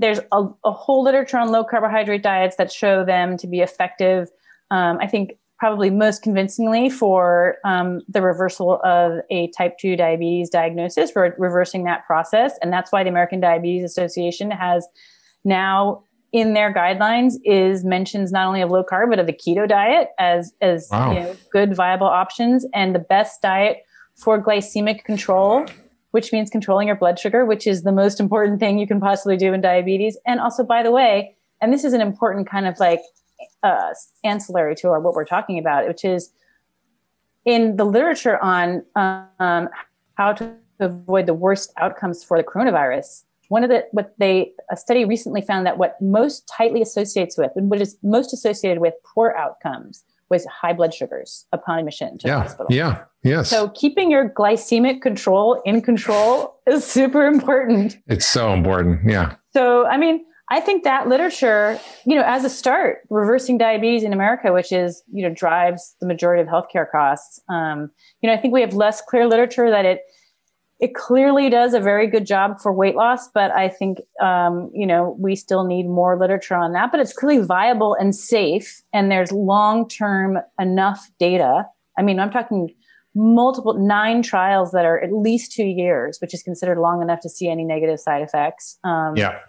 there's a, a, whole literature on low carbohydrate diets that show them to be effective. Um, I think probably most convincingly for um, the reversal of a type 2 diabetes diagnosis, for reversing that process. And that's why the American Diabetes Association has now in their guidelines is mentions not only of low carb but of the keto diet as as wow. you know, good viable options and the best diet for glycemic control which means controlling your blood sugar which is the most important thing you can possibly do in diabetes. And also by the way and this is an important kind of like uh, ancillary to our, what we're talking about which is in the literature on um, how to avoid the worst outcomes for the coronavirus one of the what they a study recently found that what most tightly associates with and what is most associated with poor outcomes was high blood sugars upon admission to yeah, the hospital. Yeah. Yes. So keeping your glycemic control in control is super important. It's so important. Yeah. So I mean, I think that literature, you know, as a start, reversing diabetes in America, which is, you know, drives the majority of healthcare costs. Um, you know, I think we have less clear literature that it it clearly does a very good job for weight loss, but I think um, you know we still need more literature on that. But it's clearly viable and safe, and there's long term enough data. I mean, I'm talking multiple nine trials that are at least two years, which is considered long enough to see any negative side effects. Um, yeah.